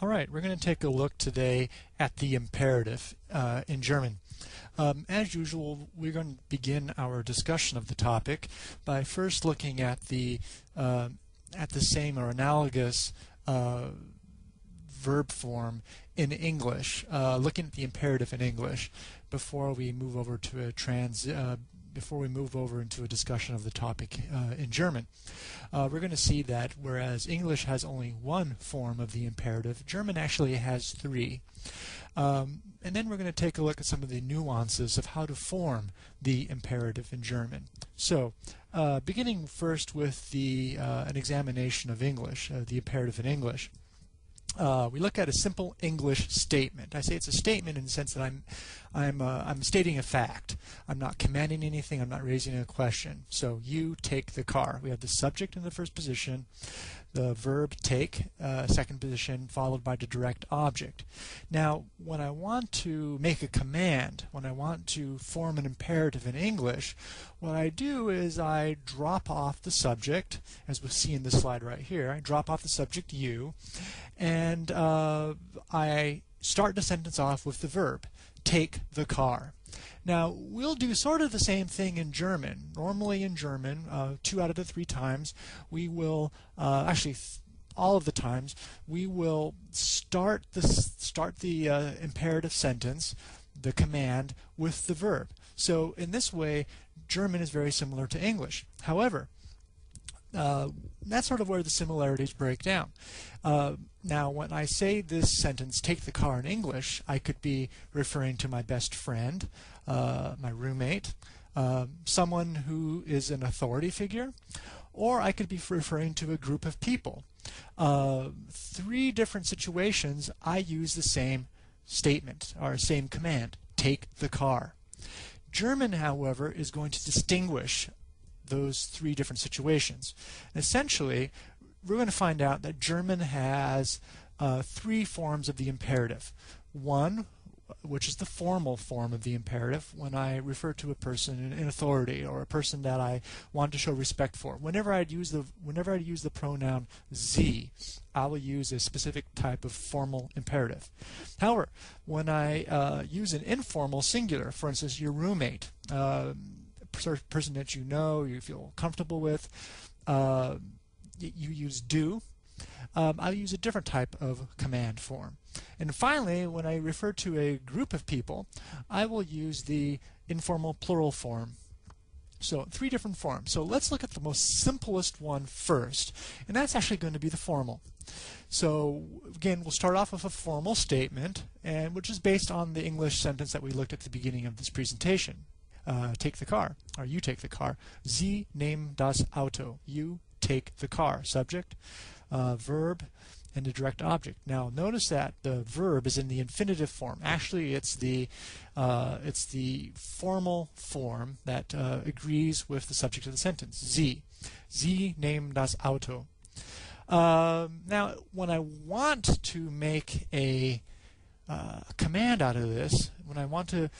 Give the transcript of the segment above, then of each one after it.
All right, we're going to take a look today at the imperative uh, in German. Um, as usual, we're going to begin our discussion of the topic by first looking at the uh, at the same or analogous uh, verb form in English, uh, looking at the imperative in English, before we move over to a trans uh, before we move over into a discussion of the topic uh, in German. Uh, we're going to see that whereas English has only one form of the imperative, German actually has three. Um, and then we're going to take a look at some of the nuances of how to form the imperative in German. So, uh, beginning first with the uh, an examination of English, uh, the imperative in English uh, we look at a simple English statement. I say it's a statement in the sense that I'm, I'm, uh, I'm stating a fact. I'm not commanding anything. I'm not raising a question. So you take the car. We have the subject in the first position, the verb take, uh, second position, followed by the direct object. Now, when I want to make a command, when I want to form an imperative in English, what I do is I drop off the subject, as we see in this slide right here. I drop off the subject you, and uh, I start the sentence off with the verb, take the car. Now, we'll do sort of the same thing in German. Normally in German, uh, two out of the three times, we will, uh, actually, all of the times, we will start the, start the uh, imperative sentence, the command, with the verb. So in this way, German is very similar to English. However, uh, that's sort of where the similarities break down. Uh, now, when I say this sentence, take the car in English, I could be referring to my best friend, uh, my roommate, uh, someone who is an authority figure, or I could be referring to a group of people. Uh, three different situations, I use the same statement or same command, take the car. German, however, is going to distinguish those three different situations. essentially, we're going to find out that German has uh, three forms of the imperative. One, which is the formal form of the imperative, when I refer to a person in, authority or a person that I want to show respect for. Whenever I'd use the whenever I'd use the pronoun Sie, I will use a specific type of formal imperative. However, when I uh, use an informal singular, for instance, your roommate, uh, person that you know, you feel comfortable with, uh, you use du. Um, I'll use a different type of command form. And finally, when I refer to a group of people, I will use the informal plural form. So three different forms. So let's look at the most simplest one first, and that's actually going to be the formal. So again, we'll start off with a formal statement, and which is based on the English sentence that we looked at the beginning of this presentation. Uh, take the car, or you take the car. Sie nehmen das Auto. You take the car. Subject, uh, verb, and the direct object. Now notice that the verb is in the infinitive form. Actually, it's the uh, it's the formal form that uh, agrees with the subject of the sentence. Sie. Sie nehmen das Auto. Um, now, when I want to make a uh, command out of this, when I want to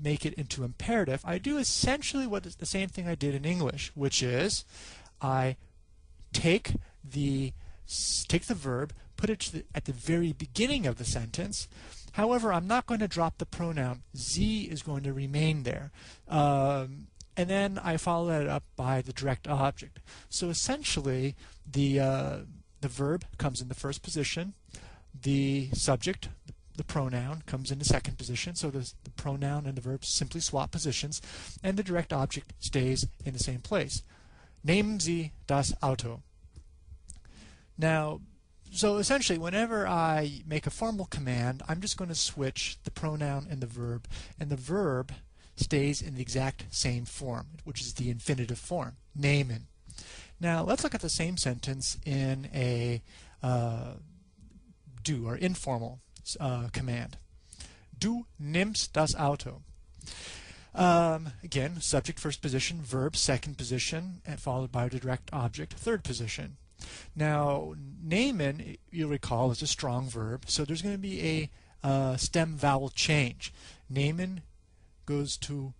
make it into imperative, I do essentially what the same thing I did in English, which is I take the take the verb, put it the, at the very beginning of the sentence. However, I'm not going to drop the pronoun. Sie is going to remain there. Um, and then I follow that up by the direct object. So essentially, the uh, the verb comes in the first position, the subject, the, the pronoun, comes in the second position. So the, the pronoun and the verb simply swap positions, and the direct object stays in the same place. Nehmen Sie das Auto. Now, so essentially, whenever I make a formal command, I'm just going to switch the pronoun and the verb, and the verb stays in the exact same form, which is the infinitive form, nehmen. Now, let's look at the same sentence in a uh, du or informal uh, command. Du nimmst das Auto. Um, again, subject first position, verb second position, and followed by the direct object third position. Now, nehmen, you'll recall, is a strong verb, so there's going to be a uh, stem vowel change. Nehmen goes to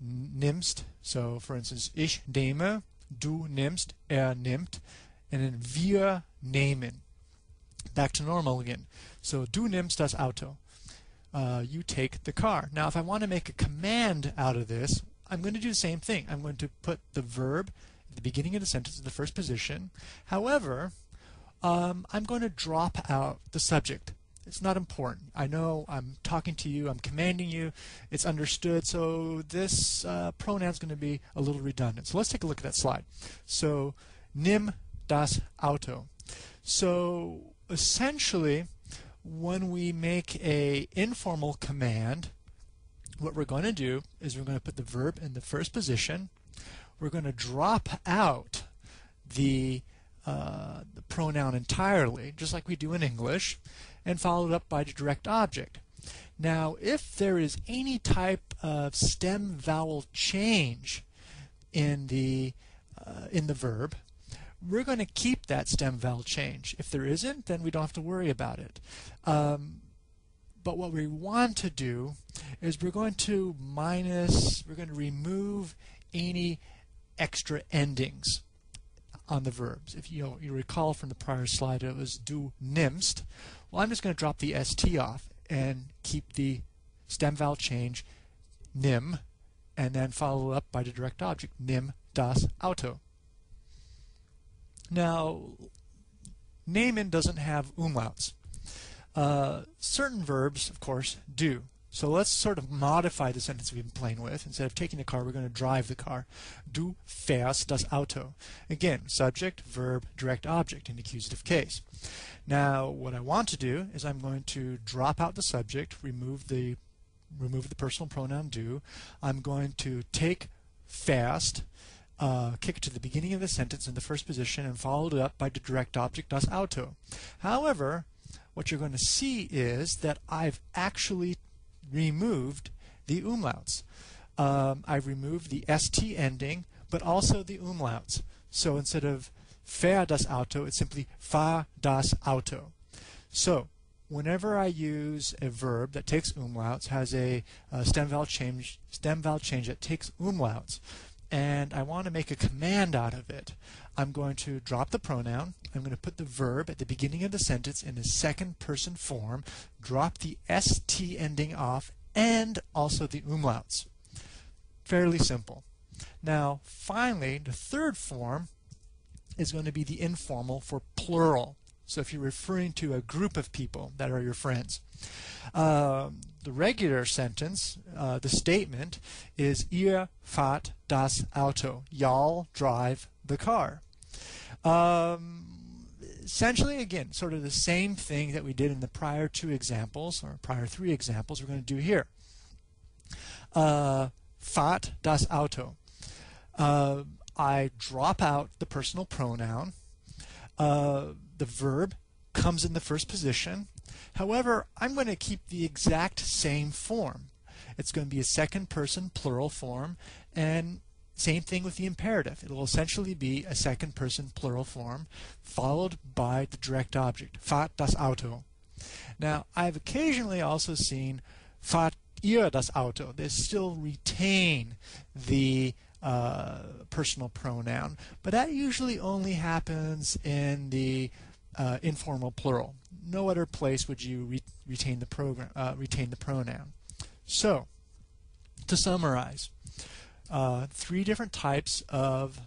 nimmst. So, for instance, ich nehme, du nimmst, er nimmt, and then wir nehmen. Back to normal again. So du nimmst das Auto. Uh, you take the car. Now, if I want to make a command out of this, I'm going to do the same thing. I'm going to put the verb at the beginning of the sentence in the first position. However, um, I'm going to drop out the subject. It's not important. I know I'm talking to you, I'm commanding you, it's understood, so this uh, pronoun is going to be a little redundant. So let's take a look at that slide. So, nimm das Auto. So, essentially, when we make a informal command, what we're going to do is we're going to put the verb in the first position. We're going to drop out the, uh, the pronoun entirely, just like we do in English, and follow it up by the direct object. Now, if there is any type of stem vowel change in the uh, in the verb, we're going to keep that stem vowel change. If there isn't, then we don't have to worry about it. Um, but what we want to do is we're going to minus, we're going to remove any extra endings on the verbs. If you, you recall from the prior slide, it was du nimmst. Well, I'm just going to drop the st off and keep the stem vowel change nimm, and then follow up by the direct object nimm das Auto. Now, nehmen doesn't have umlauts. Uh, certain verbs, of course, do. So let's sort of modify the sentence we've been playing with. Instead of taking the car, we're going to drive the car. Du fährst das Auto. Again, subject, verb, direct object in accusative case. Now, what I want to do is I'm going to drop out the subject, remove the remove the personal pronoun du. I'm going to take fährst, uh, kick to the beginning of the sentence in the first position and followed up by the direct object das Auto. However, what you're going to see is that I've actually removed the umlauts. Um, I've removed the st ending, but also the umlauts. So instead of fähr das Auto, it's simply fahr das Auto. So whenever I use a verb that takes umlauts, has a, a stem vowel change, stem vowel change that takes umlauts, and I want to make a command out of it, I'm going to drop the pronoun. I'm going to put the verb at the beginning of the sentence in the second person form, drop the st ending off, and also the umlauts. Fairly simple. Now, finally, the third form is going to be the informal for plural. So if you're referring to a group of people that are your friends. Uh, the regular sentence, uh, the statement, is Ihr fahrt das Auto. Y'all drive the car. Um, essentially, again, sort of the same thing that we did in the prior two examples, or prior three examples, we're going to do here. Uh, fahrt das Auto. Uh, I drop out the personal pronoun. Uh, the verb comes in the first position. However, I'm going to keep the exact same form. It's going to be a second person plural form, and same thing with the imperative. It will essentially be a second person plural form followed by the direct object, fahrt das Auto. Now, I've occasionally also seen fahrt ihr das Auto. They still retain the uh, personal pronoun, but that usually only happens in the uh, informal plural. No other place would you re retain the program uh, retain the pronoun. So, to summarize, uh, three different types of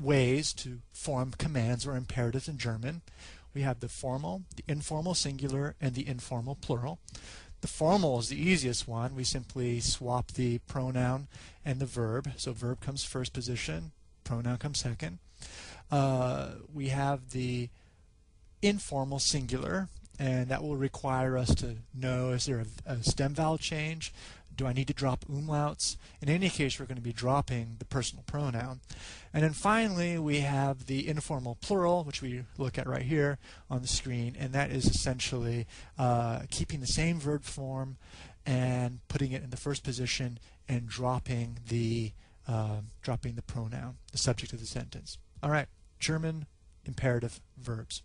ways to form commands or imperatives in German. We have the formal, the informal singular, and the informal plural. The formal is the easiest one. We simply swap the pronoun and the verb. So verb comes first position, pronoun comes second. Uh, we have the informal singular, and that will require us to know is there a, a stem vowel change? Do I need to drop umlauts? In any case, we're going to be dropping the personal pronoun. And then finally, we have the informal plural, which we look at right here on the screen, and that is essentially uh, keeping the same verb form and putting it in the first position and dropping the uh, dropping the pronoun, the subject of the sentence. All right, German imperative verbs.